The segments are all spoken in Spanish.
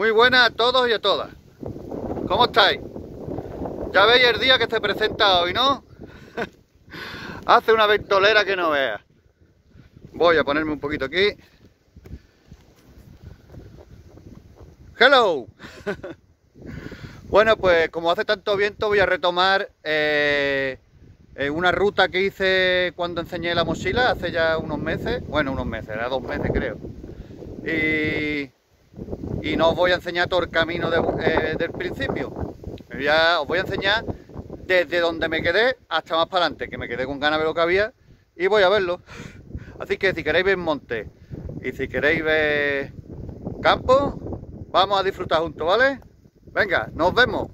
Muy buenas a todos y a todas. ¿Cómo estáis? Ya veis el día que se presenta hoy, ¿no? Hace una ventolera que no vea. Voy a ponerme un poquito aquí. Hello. bueno, pues como hace tanto viento voy a retomar eh, eh, una ruta que hice cuando enseñé la mochila hace ya unos meses. Bueno, unos meses, era dos meses creo. Y, y no os voy a enseñar todo el camino eh, del principio. Ya os voy a enseñar desde donde me quedé hasta más para adelante, que me quedé con ganas de lo que había y voy a verlo. Así que si queréis ver monte y si queréis ver campo, vamos a disfrutar juntos, ¿vale? Venga, nos vemos.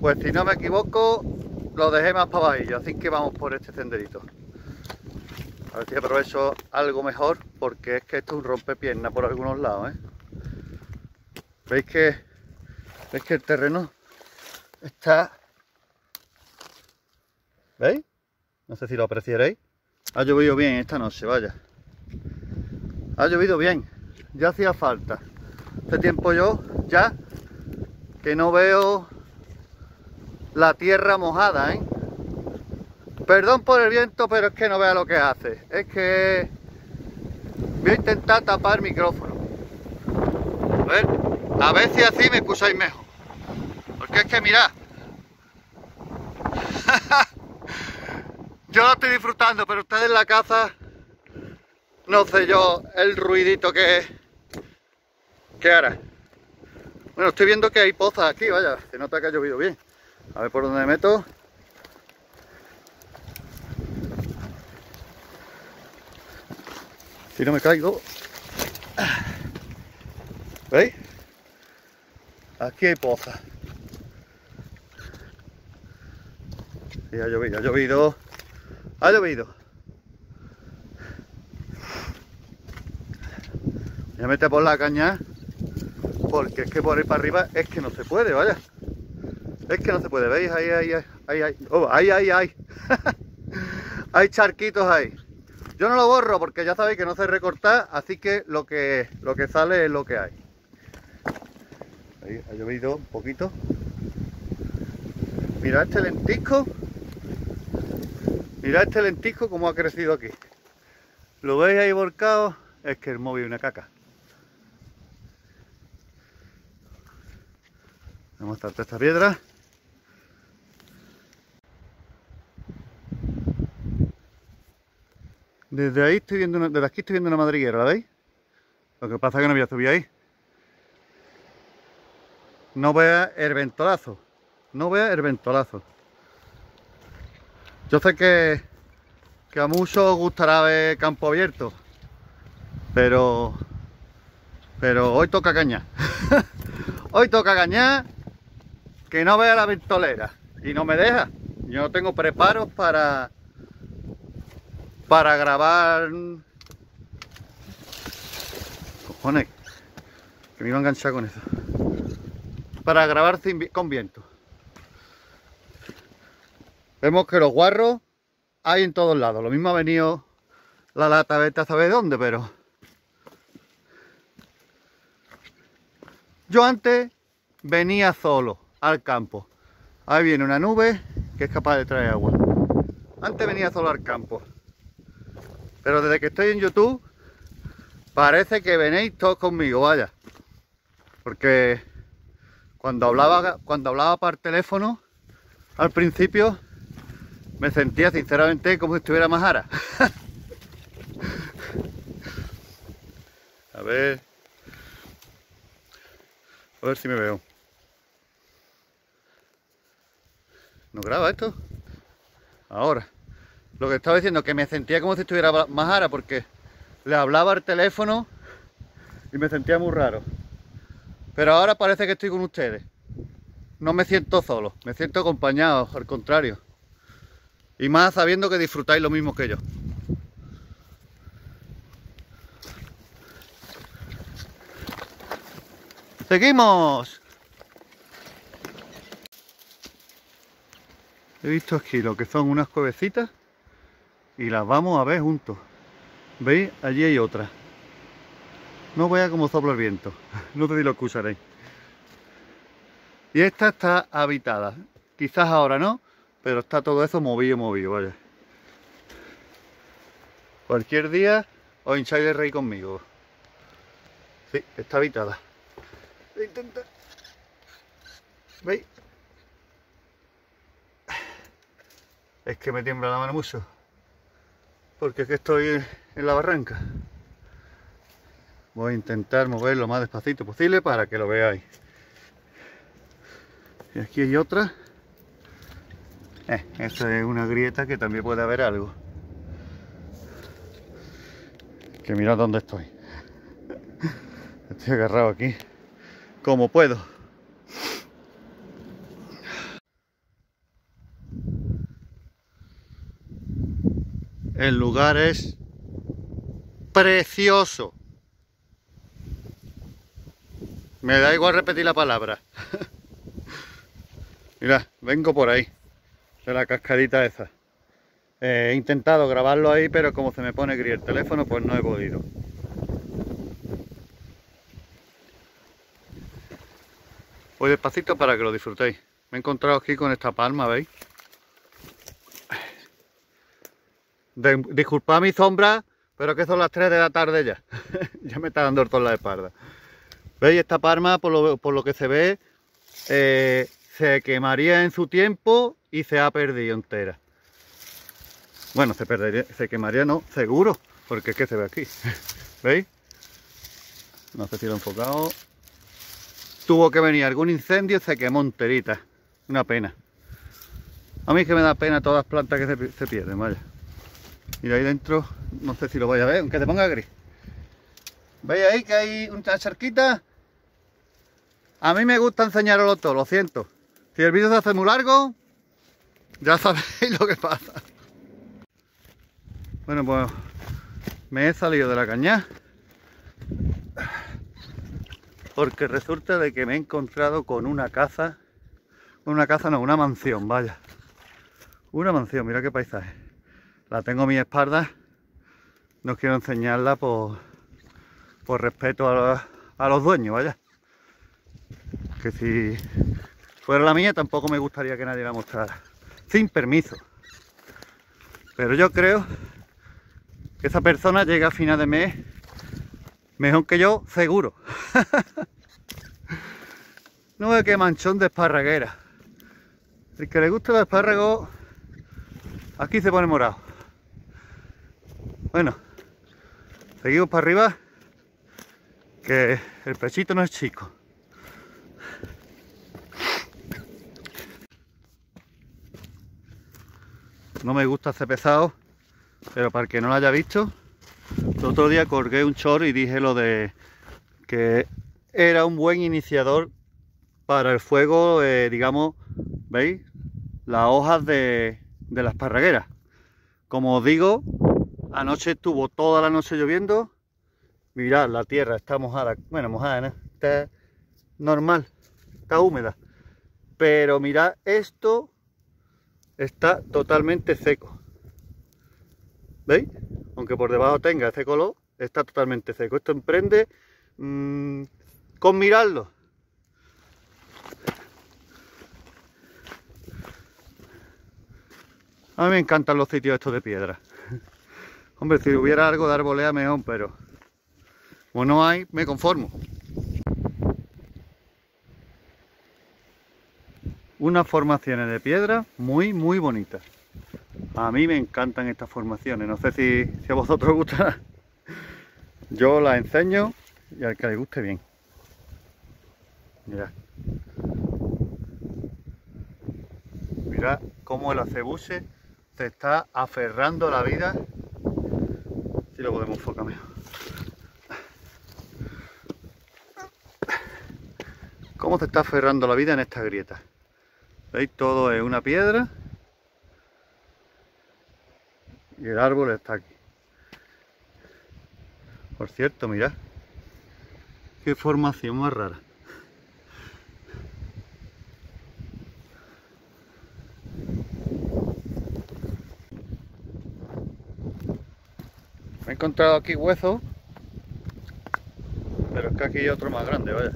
Pues si no me equivoco, lo dejé más para abajo, así que vamos por este senderito. A ver si aprovecho algo mejor, porque es que esto es un rompepierna por algunos lados, ¿eh? ¿Veis que, ¿Veis que el terreno está... ¿Veis? No sé si lo apreciaréis. Ha llovido bien esta noche, vaya. Ha llovido bien. Ya hacía falta. Este tiempo yo, ya, que no veo la tierra mojada, ¿eh? Perdón por el viento, pero es que no vea lo que hace. Es que voy a intentar tapar el micrófono. A ver, a ver si así me escucháis mejor. Porque es que mirad. yo lo estoy disfrutando, pero ustedes en la casa no sé yo el ruidito que, que hará. Bueno, estoy viendo que hay pozas aquí, vaya, se nota que ha llovido bien. A ver por dónde me meto. Si no me caigo. ¿Veis? Aquí hay poza. Y ha llovido, ha llovido. Ha llovido. A meter por la caña. Porque es que por ahí para arriba es que no se puede, vaya. Es que no se puede, ¿veis? Ahí, ahí, ahí, ahí, ahí. Oh, ahí, ahí, ahí. hay charquitos ahí. Yo no lo borro porque ya sabéis que no sé recortar, así que lo que, lo que sale es lo que hay. Ahí ha llovido un poquito. Mirad este lentisco. Mirad este lentisco como ha crecido aquí. ¿Lo veis ahí volcado? Es que el móvil es una caca. Vamos a mostrar esta piedra. Desde ahí estoy viendo desde aquí estoy viendo una madriguera, ¿la veis? Lo que pasa es que no voy a subir ahí. No vea el ventolazo. No vea el ventolazo. Yo sé que, a muchos os gustará ver campo abierto. Pero pero hoy toca cañar. hoy toca cañar que no vea la ventolera. Y no me deja. Yo no tengo preparos para para grabar... Cojones, que me iba a enganchar con eso. Para grabar con viento. Vemos que los guarros hay en todos lados. Lo mismo ha venido la lata, vete a saber dónde, pero... Yo antes venía solo al campo. Ahí viene una nube que es capaz de traer agua. Antes venía solo al campo. Pero desde que estoy en YouTube, parece que venéis todos conmigo, vaya. Porque cuando hablaba, cuando hablaba por teléfono, al principio, me sentía sinceramente como si estuviera más ara. A ver. A ver si me veo. ¿No graba esto? Ahora. Lo que estaba diciendo, que me sentía como si estuviera más ara porque le hablaba al teléfono y me sentía muy raro. Pero ahora parece que estoy con ustedes. No me siento solo, me siento acompañado, al contrario. Y más sabiendo que disfrutáis lo mismo que yo. ¡Seguimos! He visto aquí lo que son unas cuevecitas y las vamos a ver juntos. ¿Veis? Allí hay otra. No vea cómo sopla el viento. No sé si lo escucharéis. Y esta está habitada. Quizás ahora no, pero está todo eso movido, movido, vaya. Cualquier día os hincháis de rey conmigo. Sí, está habitada. Voy a intentar. ¿Veis? Es que me tiembla la mano mucho. Porque es que estoy en la barranca. Voy a intentar mover lo más despacito posible para que lo veáis. Y aquí hay otra. Eh, esta es una grieta que también puede haber algo. Que mirad dónde estoy. Estoy agarrado aquí. Como puedo. El lugar es precioso. Me da igual repetir la palabra. Mira, vengo por ahí, de la cascadita esa. Eh, he intentado grabarlo ahí, pero como se me pone gris el teléfono, pues no he podido. Voy despacito para que lo disfrutéis. Me he encontrado aquí con esta palma, ¿veis? Disculpad mi sombra, pero que son las 3 de la tarde ya. ya me está dando el en la espalda. ¿Veis? Esta palma, por lo, que se ve, eh, se quemaría en su tiempo y se ha perdido entera. Bueno, se perdería, se quemaría no, seguro, porque es que se ve aquí. ¿Veis? No sé si lo he enfocado. Tuvo que venir algún incendio y se quemó enterita. Una pena. A mí que me da pena todas las plantas que se pierden, vaya. Mira ahí dentro, no sé si lo voy a ver, aunque te ponga gris. ¿Veis ahí que hay una charquita? A mí me gusta enseñaroslo todo, lo siento. Si el vídeo se hace muy largo, ya sabéis lo que pasa. Bueno, pues me he salido de la caña. Porque resulta de que me he encontrado con una casa. Una casa no, una mansión, vaya. Una mansión, mira qué paisaje. La tengo a mi espalda. No quiero enseñarla por, por respeto a los dueños, vaya. Que si fuera la mía tampoco me gustaría que nadie la mostrara. Sin permiso. Pero yo creo que esa persona llega a final de mes mejor que yo, seguro. no ve qué manchón de esparraguera. El que le gusta el espárrago, aquí se pone morado. Bueno, seguimos para arriba, que el pechito no es chico. no me gusta hacer pesado, pero para el que no lo haya visto, el otro día colgué un chor y dije lo de que era un buen iniciador para el fuego, eh, digamos, ¿veis? Las hojas de, de las parragueras. Como os digo, anoche estuvo toda la noche lloviendo. Mirad, la tierra está mojada. Bueno, mojada, ¿no? Está normal, está húmeda. Pero mirad esto está totalmente seco. ¿Veis? Aunque por debajo tenga ese color, está totalmente seco. Esto emprende mm, con mirarlo. A mí me encantan los sitios estos de piedra. Hombre, si hubiera algo de arbolea mejor, pero como no hay, me conformo. unas formaciones de piedra muy muy bonitas. A mí me encantan estas formaciones. No sé si, a vosotros os gusta. Yo las enseño y al que le guste bien. Mirad. Mirad cómo el acebuche se está aferrando a la vida lo podemos enfocar mejor cómo se está aferrando la vida en esta grieta ¿Veis? Todo es una piedra. Y el árbol está aquí. Por cierto, mirad. Qué formación más rara. Encontrado aquí huesos, pero es que aquí hay otro más grande, vaya.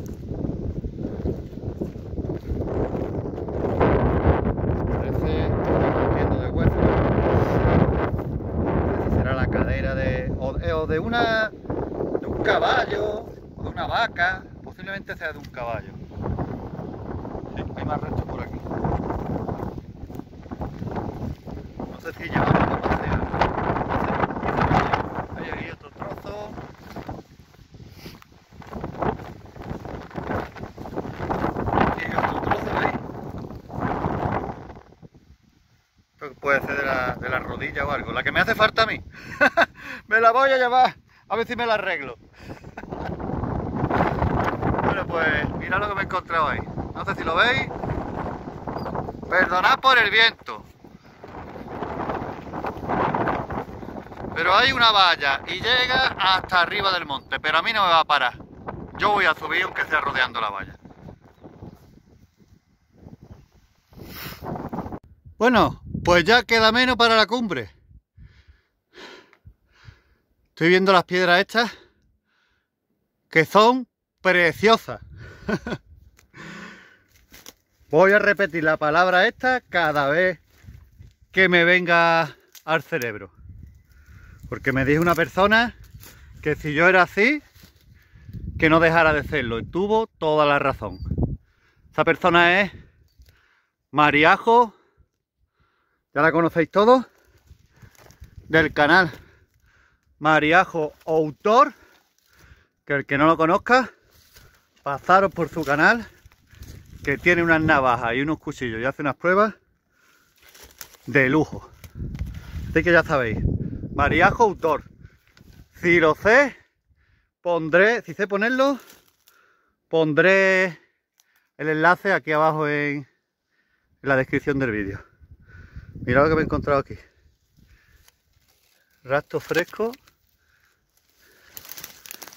Parece lleno de huesos. No sé si será la cadera de o, eh, de una de un caballo o de una vaca, posiblemente sea de un caballo. Sí, hay más restos por aquí. No sé si llevarlo para pasear. Hay ahí otro trozo. Y hay otro trozo ahí. Esto puede ser de la, o algo. La que me hace falta a mí. me la voy a llevar. A ver si me la arreglo. bueno, pues mirad lo que me he encontrado ahí. No sé si lo veis. Perdonad por el viento. Pero hay una valla y llega hasta arriba del monte, pero a mí no me va a parar. Yo voy a subir aunque sea rodeando la valla. Bueno, pues ya queda menos para la cumbre. Estoy viendo las piedras estas que son preciosas. Voy a repetir la palabra esta cada vez que me venga al cerebro. Porque me dijo una persona que si yo era así, que no dejara de serlo. Y tuvo toda la razón. Esa persona es Mariajo, ya la conocéis todos, del canal Mariajo Autor, que el que no lo conozca, pasaros por su canal, que tiene unas navajas y unos cuchillos y hace unas pruebas de lujo. Así que ya sabéis, Mariajo Autor. Si lo sé, pondré, si sé ponerlo, pondré el enlace aquí abajo en, en la descripción del vídeo. Mirad lo que me he encontrado aquí. Rastro fresco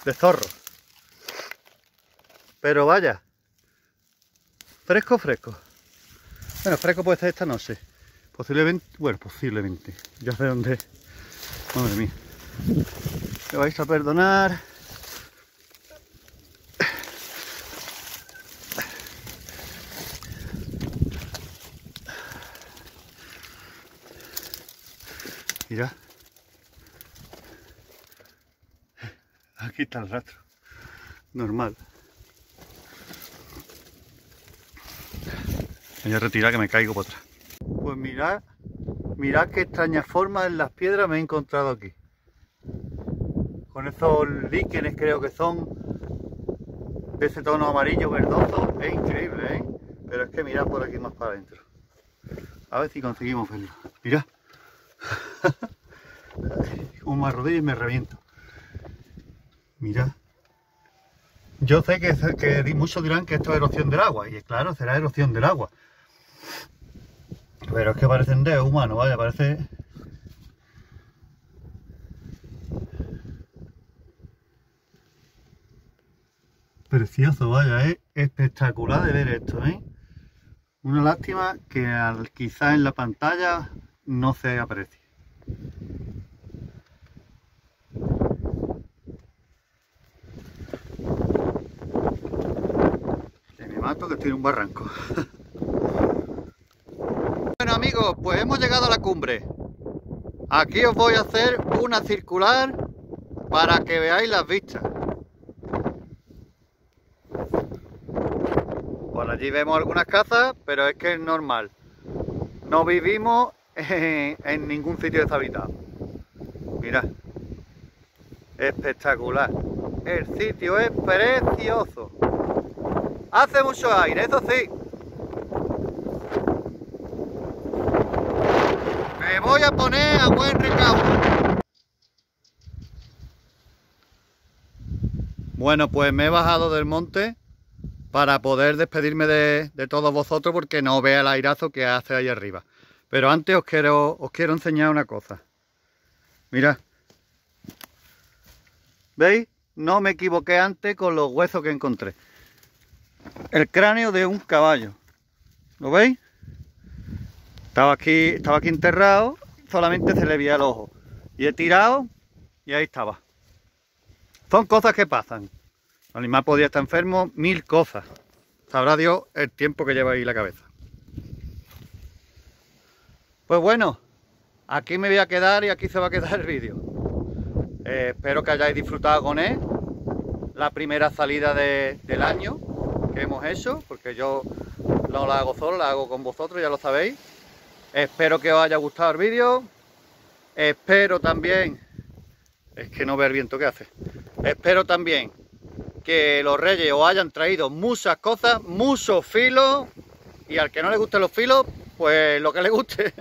de zorro. Pero vaya, fresco, fresco. Bueno, fresco puede ser esta noche. Posiblemente, bueno, posiblemente. Ya sé dónde. Madre mía. Me vais a perdonar. Mira. Aquí está el rastro. Normal. Voy a retirar que me caigo por atrás. Pues mirad, mirad qué extraña forma en las piedras me he encontrado aquí. Con esos líquenes creo que son de ese tono amarillo verdoso. Es increíble, ¿eh? Pero es que mirad por aquí más para adentro. A ver si conseguimos verlo. Mirad. Un arrodillo y me reviento. Mira. Yo sé que, que muchos dirán que esto es erosión del agua. Y claro, será erosión del agua. Pero es que parecen de humano, vaya, parece... Precioso, vaya, es espectacular de ver esto, ¿eh? Una lástima que al, quizá en la pantalla no se aprecie. Que me mato que estoy en un barranco. bueno amigos, pues hemos llegado a la cumbre. Aquí os voy a hacer una circular para que veáis las vistas. Por allí vemos algunas casas, pero es que es normal. No vivimos en, ningún sitio deshabitado. Mirad. Espectacular. El sitio es precioso. Hace mucho aire, eso sí. Me voy a poner a buen recaudo. Bueno, pues me he bajado del monte para poder despedirme de, de todos vosotros porque no vea el airazo que hace ahí arriba. Pero antes os quiero, os quiero enseñar una cosa. Mirad. ¿Veis? No me equivoqué antes con los huesos que encontré. El cráneo de un caballo. ¿Lo veis? Estaba aquí, estaba aquí enterrado, solamente se le veía el ojo. Y he tirado y ahí estaba. Son cosas que pasan. El animal podía estar enfermo, mil cosas. Sabrá Dios el tiempo que lleva ahí la cabeza. Pues bueno, aquí me voy a quedar y aquí se va a quedar el vídeo. Eh, espero que hayáis disfrutado con él. La primera salida del año que hemos hecho, porque yo no la hago solo, la hago con vosotros, ya lo sabéis. Espero que os haya gustado el vídeo. Espero también, es que no ve el viento que hace. Espero también que los reyes os hayan traído muchas cosas, muchos filos. Y al que no le gusten los filos, pues lo que le guste.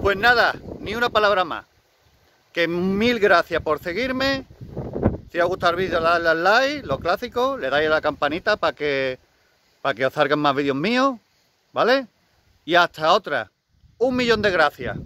Pues nada, ni una palabra más. Que mil gracias por seguirme. Si os gusta el vídeo, dadle al like, lo clásico, le dais a la campanita para que, para que os salgan más vídeos míos, ¿vale? Y hasta otra. Un millón de gracias.